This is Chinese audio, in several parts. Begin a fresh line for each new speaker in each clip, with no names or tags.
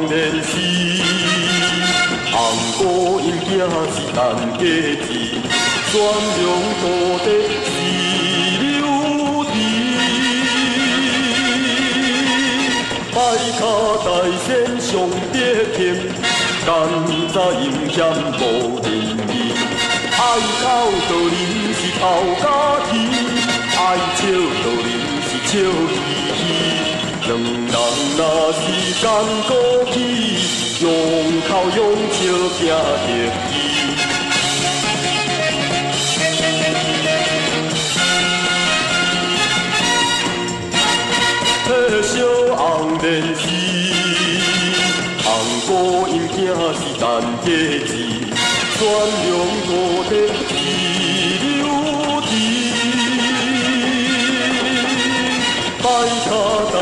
当然是红歌因囝是陈家子，全量土地是流弟，拜卡大仙上德天，甘在阴险无人义，爱笑道人是头家己，爱笑道人是笑嘻嘻。两人若是干过去，用口用笑行得意。火烧红莲寺，红姑因囝是难家子，全用土地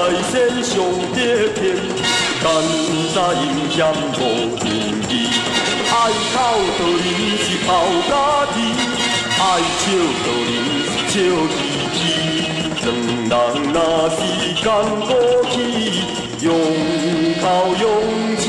卡大仙上得天，甘早阴险无仁义。爱哭的人是跑家己，爱笑的人是笑嘻嘻。两人若是干过去，用头用笑。